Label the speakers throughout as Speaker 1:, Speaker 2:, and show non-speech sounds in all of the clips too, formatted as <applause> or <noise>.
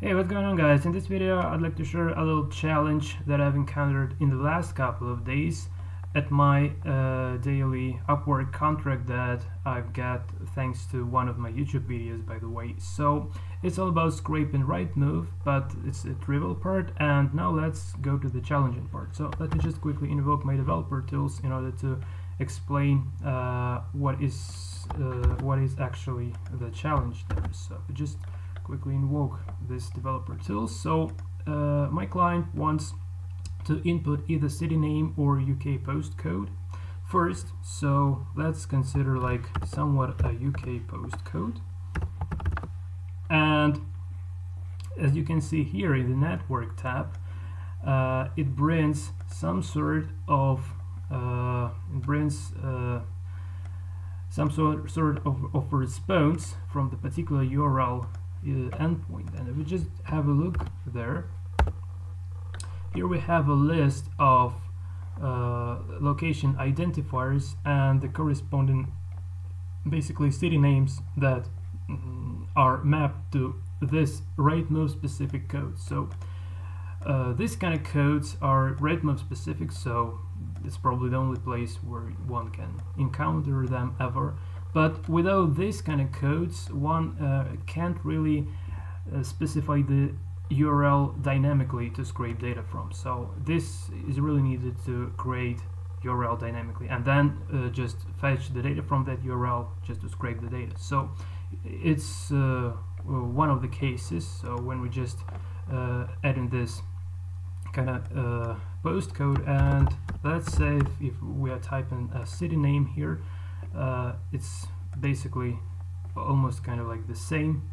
Speaker 1: Hey, what's going on guys? In this video I'd like to share a little challenge that I've encountered in the last couple of days at my uh, daily Upwork contract that I've got thanks to one of my YouTube videos by the way. So it's all about scraping and Rightmove but it's a trivial part and now let's go to the challenging part. So let me just quickly invoke my developer tools in order to explain uh, what is uh, what is actually the challenge there. So just quickly invoke this developer tool. So uh, my client wants to input either city name or UK postcode first. So let's consider like somewhat a UK postcode. And as you can see here in the network tab, uh, it brings some sort of uh, it brings uh, some sort, sort of, of response from the particular URL endpoint. And if we just have a look there here we have a list of uh, location identifiers and the corresponding basically city names that mm, are mapped to this Rightmove specific code. So uh, these kind of codes are Rightmove specific so it's probably the only place where one can encounter them ever but without this kind of codes, one uh, can't really uh, specify the URL dynamically to scrape data from. So this is really needed to create URL dynamically and then uh, just fetch the data from that URL just to scrape the data. So it's uh, one of the cases. So when we just uh, add in this kind of uh, postcode and let's say if, if we are typing a city name here uh, it's basically almost kind of like the same.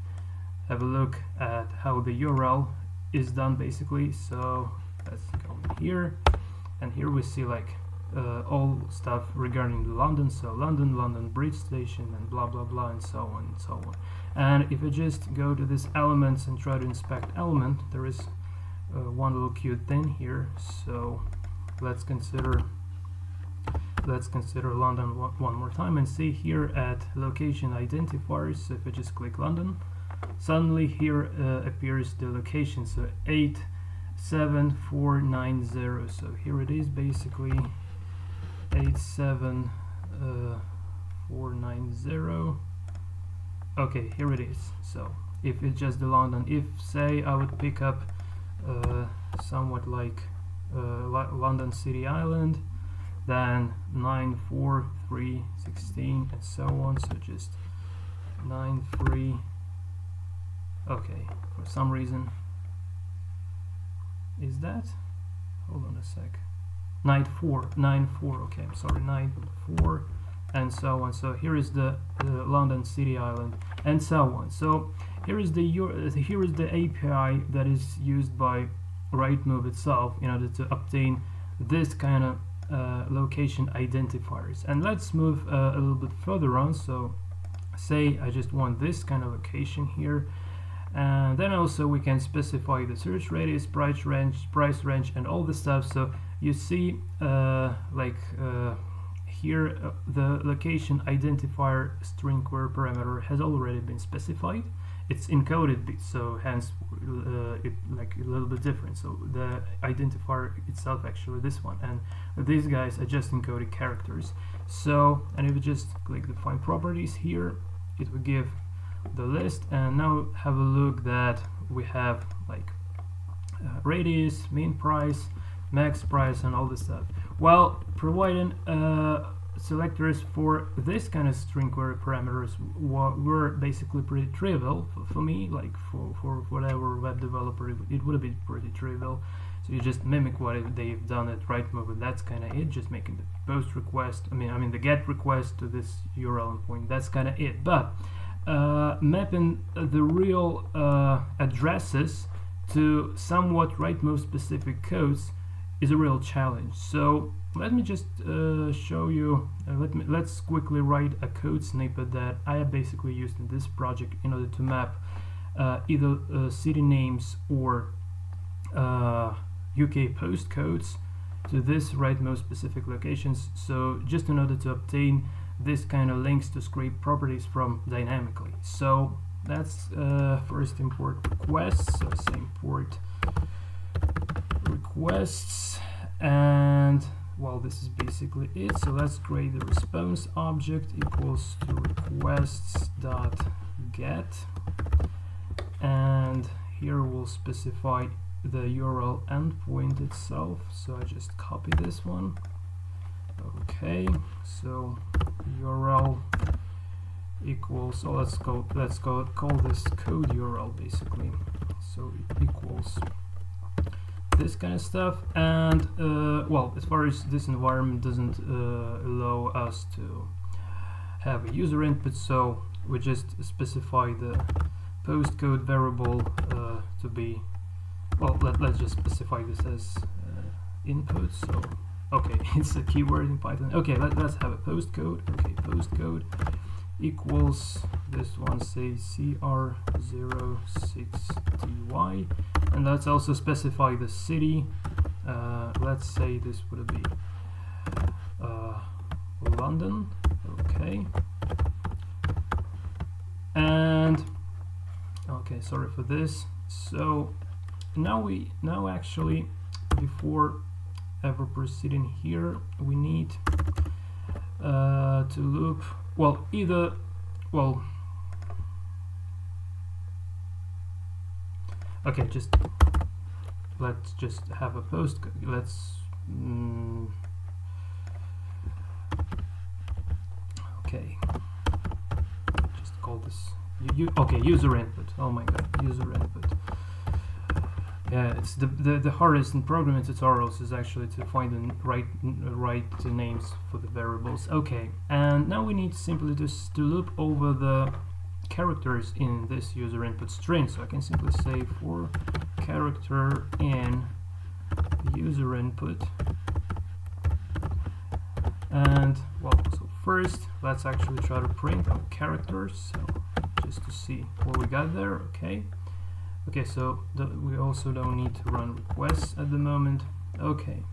Speaker 1: Have a look at how the URL is done basically. So let's go here. And here we see like uh, all stuff regarding London. So London London Bridge Station and blah blah blah and so on and so on. And if I just go to this elements and try to inspect element there is uh, one little cute thing here. So let's consider let's consider London one more time and see here at location identifiers if I just click London suddenly here uh, appears the location so 87490 so here it is basically 87490 okay here it is. So if it's just the London if say I would pick up uh, somewhat like uh, London City Island then 9 4 3 16 and so on. So just 9 3 okay for some reason. Is that? Hold on a sec. 9 4 9 4 okay I'm sorry 9 4 and so on. So here is the, the London City Island and so on. So here is the here is the API that is used by Rightmove itself in order to obtain this kind of uh, location identifiers. And let's move uh, a little bit further on. So say I just want this kind of location here. And then also we can specify the search radius price range price range and all the stuff. So you see uh, like uh, here uh, the location identifier string query parameter has already been specified it's encoded so hence uh, it like a little bit different. So the identifier itself actually this one and these guys are just encoded characters. So and if you just click define properties here it will give the list. And now have a look that we have like uh, radius mean price max price and all this stuff. Well providing uh, selectors for this kind of string query parameters were basically pretty trivial for, me like for, for whatever web developer it would have been pretty trivial. So you just mimic what they've done at Rightmove and that's kind of it just making the post request I mean I mean the get request to this URL endpoint that's kind of it. But uh, mapping the real uh, addresses to somewhat Rightmove specific codes is a real challenge. So let me just uh, show you uh, let me let's quickly write a code snippet that I have basically used in this project in order to map uh, either uh, city names or UK uh, postcodes to this Rightmove specific locations. So just in order to obtain this kind of links to scrape properties from dynamically. So that's uh, first import requests so say import requests and well this is basically it. So let's create the response object equals to requests dot get. And here we'll specify the URL endpoint itself. So I just copy this one. Okay so URL equals so let's go let's go call this code URL basically. So it equals this kind of stuff. And uh, well as far as this environment doesn't uh, allow us to have a user input so we just specify the postcode variable uh, to be well let, let's just specify this as uh, input so okay <laughs> it's a keyword in python. Okay let, let's have a postcode. Okay postcode equals this one say cr06ty and let's also specify the city. Uh, let's say this would be uh, London okay. And okay sorry for this. So now we now actually before ever proceeding here we need uh, to loop well either well okay just let's just have a post let's mm, okay. Just call this you, okay user input oh my god user input yeah it's the, the the hardest in programming tutorials is actually to find the right right names for the variables. Okay and now we need simply just to loop over the characters in this user input string. So I can simply say for character in user input. And well so first let's actually try to print our characters. So just to see what we got there okay okay so we also don't need to run requests at the moment. Okay.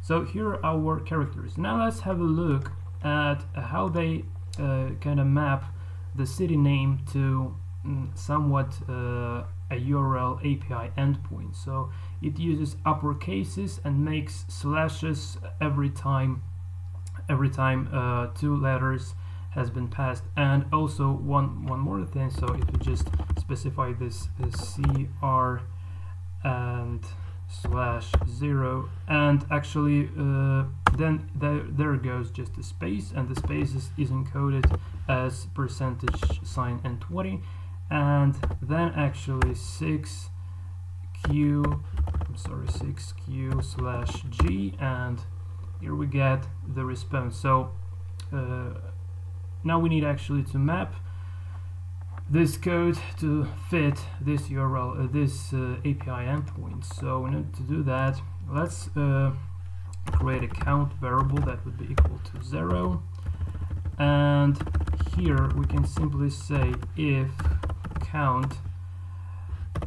Speaker 1: So here are our characters. Now let's have a look at how they uh, kind of map the city name to mm, somewhat uh, a URL API endpoint. So it uses upper cases and makes slashes every time every time uh, two letters has been passed. And also one one more thing so if you just specify this, this cr and slash zero. And actually uh, then there, there goes just a space and the space is, is encoded as percentage sign and 20 and then actually 6 q I'm sorry 6 q slash g and here we get the response. So uh, now we need actually to map this code to fit this URL, uh, this uh, API endpoint. So in order to do that, let's uh, create a count variable that would be equal to zero. And here we can simply say if count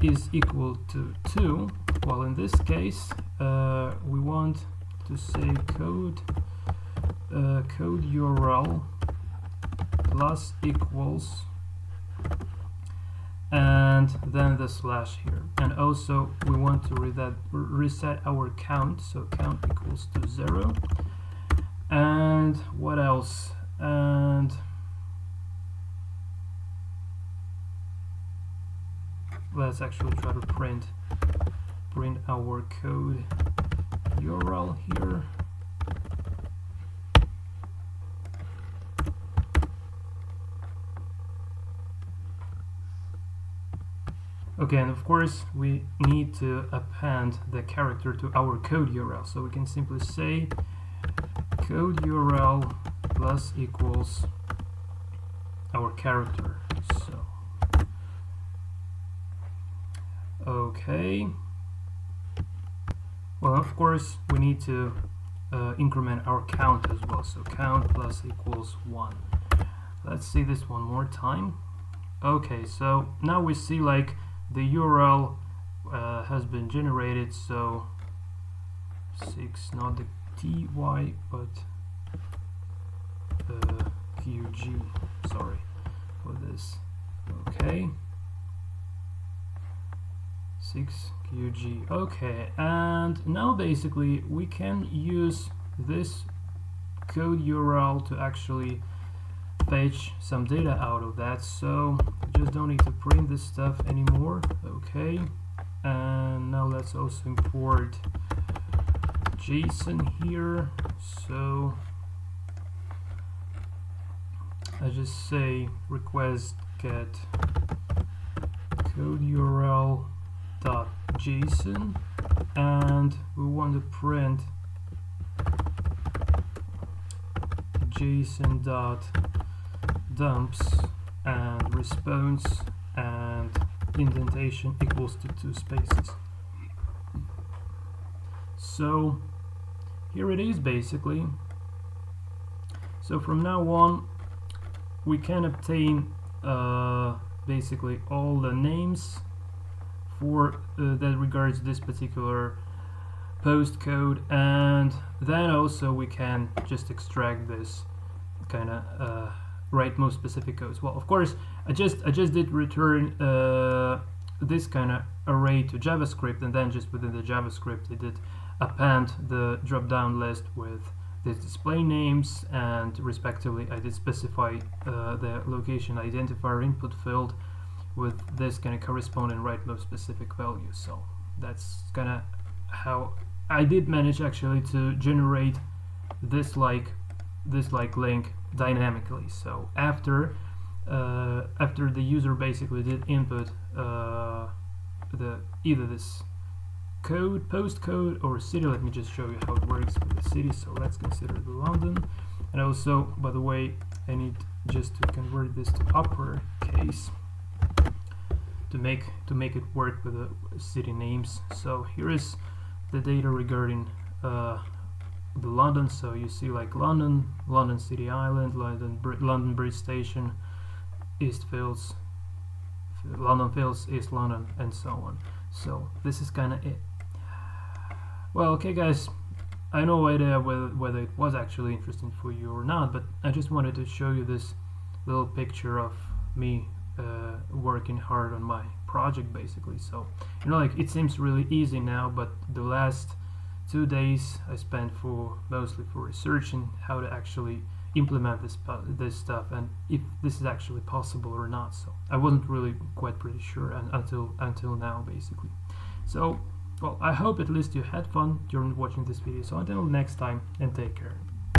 Speaker 1: is equal to 2, well in this case uh, we want to say code uh, code URL plus equals and then the slash here. And also we want to re that reset our count so count equals to zero. And what else? And let's actually try to print print our code URL here Okay, and of course we need to append the character to our code URL. So we can simply say code URL plus equals our character. So okay. Well, of course we need to uh, increment our count as well. So count plus equals one. Let's see this one more time. Okay, so now we see like the URL uh, has been generated so 6 not the ty but uh, qg sorry for this. Okay. 6qg okay. And now basically we can use this code URL to actually fetch some data out of that. So just don't need to print this stuff anymore. Okay. And now let's also import JSON here. So I just say request get code URL dot JSON. And we want to print JSON dot dumps and response and indentation equals to two spaces. So here it is basically. So from now on we can obtain uh, basically all the names for uh, that regards this particular postcode and then also we can just extract this kind of uh, Rightmove specific codes. Well of course I just I just did return uh, this kind of array to JavaScript and then just within the JavaScript I did append the drop down list with the display names and respectively I did specify uh, the location identifier input field with this kind of corresponding Rightmove specific value. So that's kind of how I did manage actually to generate this like this like link dynamically so after uh, after the user basically did input uh, the either this code, postcode, or city. Let me just show you how it works with the city. So let's consider the London. And also, by the way, I need just to convert this to uppercase to make to make it work with the city names. So here is the data regarding uh, the London. So you see like London, London City Island, London Br London Bridge Station, East Fields, London Fields, East London, and so on. So this is kind of it. Well, okay guys, I no idea whether, whether it was actually interesting for you or not, but I just wanted to show you this little picture of me uh, working hard on my project basically. So, you know, like it seems really easy now, but the last two days I spent for mostly for researching how to actually implement this this stuff and if this is actually possible or not. So I wasn't really quite pretty sure and, until until now basically. So well, I hope at least you had fun during watching this video. So until next time, and take care.